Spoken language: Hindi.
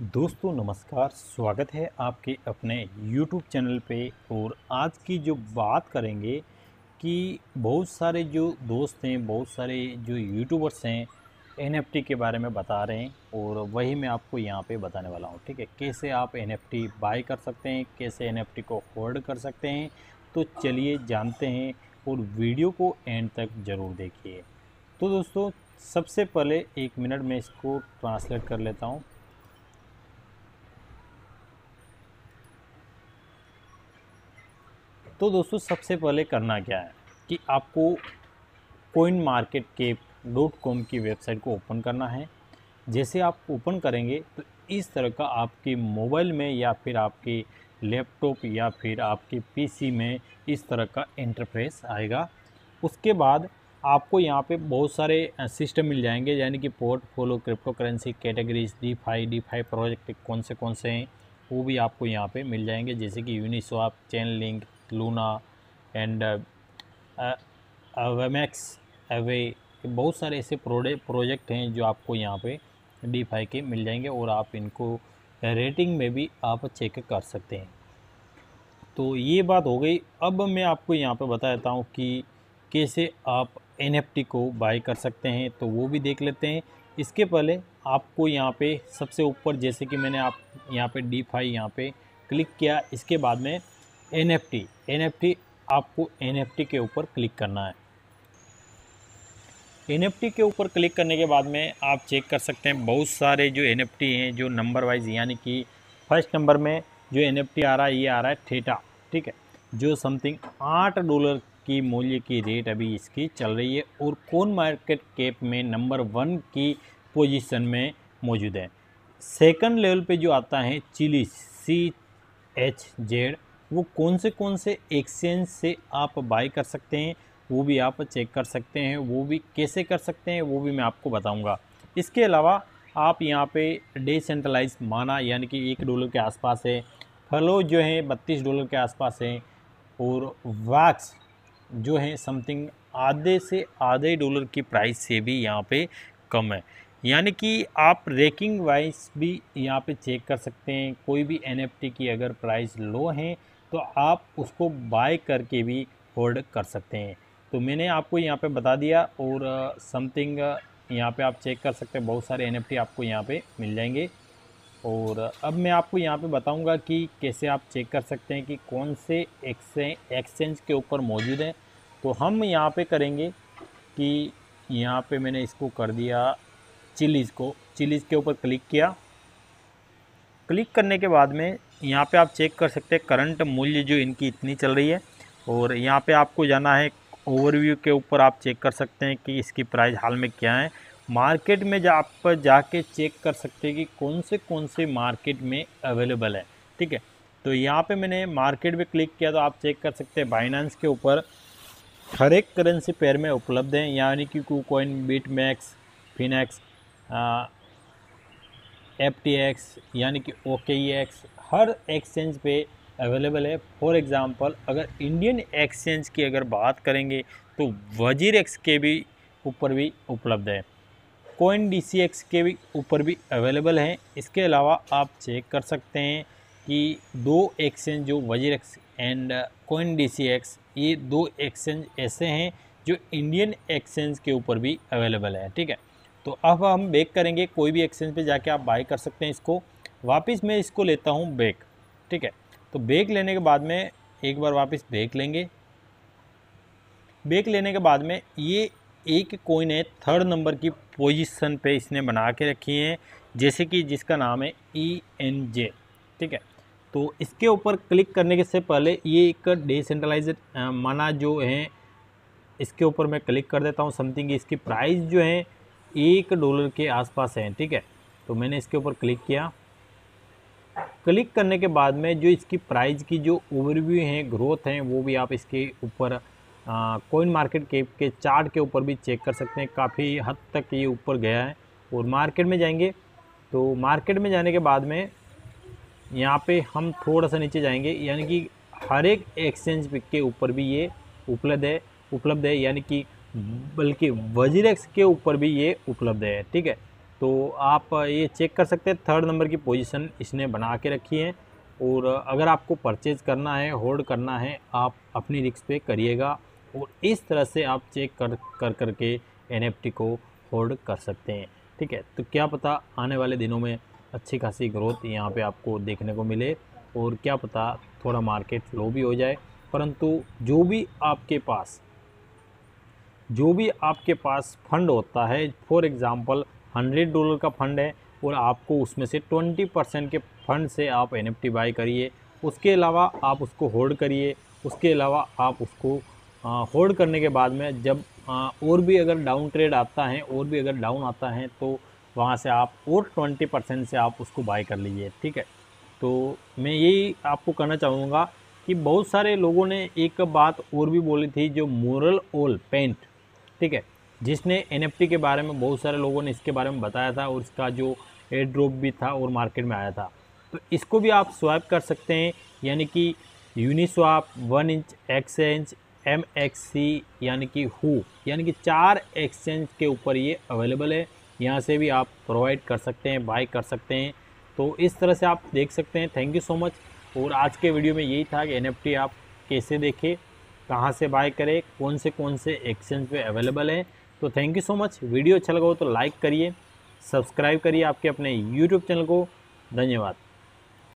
दोस्तों, नमस्कार। स्वागत है आपके अपने YouTube चैनल पे और आज की जो बात करेंगे कि बहुत सारे जो दोस्त हैं, बहुत सारे जो यूट्यूबर्स हैं एनएफटी के बारे में बता रहे हैं और वही मैं आपको यहाँ पे बताने वाला हूँ, ठीक है? कैसे आप एनएफटी बाय कर सकते हैं, कैसे एनएफटी को होल्ड कर सकते हैं? तो चलिए जानते हैं और वीडियो को एंड तक ज़रूर देखिए। तो दोस्तों, सबसे पहले एक मिनट में इसको ट्रांसलेट कर लेता हूँ। तो दोस्तों सबसे पहले करना क्या है कि आपको कोइन मार्केट के डॉट कॉम की वेबसाइट को ओपन करना है। जैसे आप ओपन करेंगे तो इस तरह का आपके मोबाइल में या फिर आपके लैपटॉप या फिर आपके पीसी में इस तरह का इंटरफेस आएगा। उसके बाद आपको यहाँ पे बहुत सारे सिस्टम मिल जाएँगे, यानी कि portfolio cryptocurrency categories DeFi DeFi project कौन से कौन से हैं, वो भी आपको यहाँ पे मिल जाएँगे। जैसे कि Uniswap Chainlink Luna and Wemix Aave बहुत सारे ऐसे प्रोडे, प्रोजेक्ट हैं जो आपको यहाँ पे डी फाई के मिल जाएँगे और आप इनको रेटिंग में भी आप चेक कर सकते हैं। तो ये बात हो गई। अब मैं आपको यहाँ पे बता देता हूँ कि कैसे आप एनएफटी को बाय कर सकते हैं। तो वो भी देख लेते हैं। इसके पहले आपको यहाँ पे सबसे ऊपर जैसे कि मैंने आप यहाँ पे डी फाई यहाँ पे क्लिक किया। इसके बाद में N F T N F T आपको एन एफ़ टी के ऊपर क्लिक करना है। एन एफ़ टी के ऊपर क्लिक करने के बाद में आप चेक कर सकते हैं, बहुत सारे जो एन एफ़ टी हैं, जो नंबर वाइज यानी कि फ़र्स्ट नंबर में जो एन एफ़ टी आ रहा है, ये आ रहा है थेटा ठीक है? जो समथिंग आठ डॉलर की मूल्य की रेट अभी इसकी चल रही है और कौन मार्केट कैप में नंबर वन की पोजीशन में मौजूद है। सेकंड लेवल पे जो आता है चिली सी एच जेड वो कौन से कौन से एक्सचेंज से आप बाई कर सकते हैं, वो भी आप चेक कर सकते हैं, वो भी कैसे कर सकते हैं, वो भी मैं आपको बताऊँगा। इसके अलावा आप यहाँ पे डिसेंट्रलाइज माना, यानी कि एक डॉलर के आसपास है, फलो जो है बत्तीस डॉलर के आसपास है, और वैक्स जो है समथिंग आधे से आधे डॉलर की प्राइस से भी यहाँ पे कम है। यानी कि आप रेकिंग वाइज भी यहाँ पे चेक कर सकते हैं, कोई भी एनएफटी की अगर प्राइस लो है तो आप उसको बाय करके भी होल्ड कर सकते हैं। तो मैंने आपको यहाँ पे बता दिया और समथिंग यहाँ पे आप चेक कर सकते हैं। बहुत सारे एनएफटी आपको यहाँ पे मिल जाएँगे। और अब मैं आपको यहाँ पे बताऊँगा कि कैसे आप चेक कर सकते हैं कि कौन से एक्सचेंज के ऊपर मौजूद हैं। तो हम यहाँ पे करेंगे कि यहाँ पे मैंने इसको कर दिया चिलीज़ को। चिलीज़ के ऊपर क्लिक किया। क्लिक करने के बाद में यहाँ पे आप चेक कर सकते हैं करंट मूल्य जो इनकी इतनी चल रही है। और यहाँ पे आपको जाना है, ओवरव्यू के ऊपर आप चेक कर सकते हैं कि इसकी प्राइस हाल में क्या है। मार्केट में जा, आप जाके चेक कर सकते हैं कि कौन से कौन से मार्केट में अवेलेबल है, ठीक है। तो यहाँ पे मैंने मार्केट में क्लिक किया तो आप चेक कर सकते हैं बाइनांस के ऊपर हर एक करेंसी पेयर में उपलब्ध हैं, यानी कि coin BitMEX Bitfinex F T X यानी कि ओ के एक्स हर एक्सचेंज पे अवेलेबल है। फॉर एग्ज़ाम्पल अगर इंडियन एक्सचेंज की अगर बात करेंगे तो वज़ीर एक्स के भी ऊपर भी उपलब्ध है। कोइन डी सी एक्स के भी ऊपर भी अवेलेबल हैं। इसके अलावा आप चेक कर सकते हैं कि दो एक्सचेंज जो WazirX and coin D C x ये दो एक्सचेंज ऐसे हैं जो इंडियन एक्सचेंज के ऊपर भी अवेलेबल है। ठीक है? तो अब हम बेक करेंगे, कोई भी एक्सचेंज पे जाके आप बाय कर सकते हैं इसको। वापस मैं इसको लेता हूँ बेक ठीक है? तो बेक लेने के बाद में एक बार वापस बेक लेंगे। बेक लेने के बाद में ये एक कोइन है थर्ड नंबर की पोजीशन पे इसने बना के रखी है, जैसे कि जिसका नाम है ई एन जे ठीक है? तो इसके ऊपर क्लिक करने के से पहले ये एक डिसेंट्रलाइज माना जो है, इसके ऊपर मैं क्लिक कर देता हूँ समथिंग इसकी प्राइस जो है एक डॉलर के आसपास है, ठीक है? तो मैंने इसके ऊपर क्लिक किया। क्लिक करने के बाद में जो इसकी प्राइस की जो ओवरव्यू हैं, ग्रोथ हैं, वो भी आप इसके ऊपर कोइन मार्केट के के चार्ट के ऊपर भी चेक कर सकते हैं। काफ़ी हद तक ये ऊपर गया है और मार्केट में जाएँगे। तो मार्केट में जाने के बाद में यहाँ पे हम थोड़ा सा नीचे जाएँगे। यानी कि हर एक एक्सचेंज के ऊपर भी ये उपलब्ध है उपलब्ध है। यानी कि बल्कि वजीरेक्स के ऊपर भी ये उपलब्ध है, ठीक है? तो आप ये चेक कर सकते हैं थर्ड नंबर की पोजीशन इसने बना के रखी है। और अगर आपको परचेज़ करना है होल्ड करना है, आप अपनी रिक्स पे करिएगा और इस तरह से आप चेक कर कर करके एनएफटी को होल्ड कर सकते हैं, ठीक है? तो क्या पता आने वाले दिनों में अच्छी खासी ग्रोथ यहाँ पे आपको देखने को मिले और क्या पता थोड़ा मार्केट फ्लो भी हो जाए। परंतु जो भी आपके पास जो भी आपके पास फंड होता है फॉर एग्ज़ाम्पल हंड्रेड डॉलर का फंड है और आपको उसमें से ट्वेंटी परसेंट के फंड से आप एन एफ़ टी बाई करिए उसके अलावा आप उसको होल्ड करिए उसके अलावा आप उसको होल्ड करने के बाद में जब आ, और भी अगर डाउन ट्रेड आता है और भी अगर डाउन आता है तो वहाँ से आप और ट्वेंटी परसेंट से आप उसको बाई कर लीजिए ठीक है? तो मैं यही आपको कहना चाहूँगा कि बहुत सारे लोगों ने एक बात और भी बोली थी जो मोरल ओल पेंट ठीक है। जिसने एनएफटी के बारे में बहुत सारे लोगों ने इसके बारे में बताया था और इसका जो एयर ड्रॉप भी था और मार्केट में आया था। तो इसको भी आप स्वाइप कर सकते हैं, यानी कि Uniswap one inch exchange M X C यानी कि हु यानी कि चार एक्सचेंज के ऊपर ये अवेलेबल है। यहाँ से भी आप प्रोवाइड कर सकते हैं बाई कर सकते हैं। तो इस तरह से आप देख सकते हैं। थैंक यू सो मच और आज के वीडियो में यही था कि एनएफटी आप कैसे देखें। कहाँ से बाय करें, कौन से कौन से एक्सचेंज पे अवेलेबल है। तो thank you so much video अच्छा लगा हो तो लाइक करिए सब्सक्राइब करिए आपके अपने यूट्यूब चैनल को। धन्यवाद।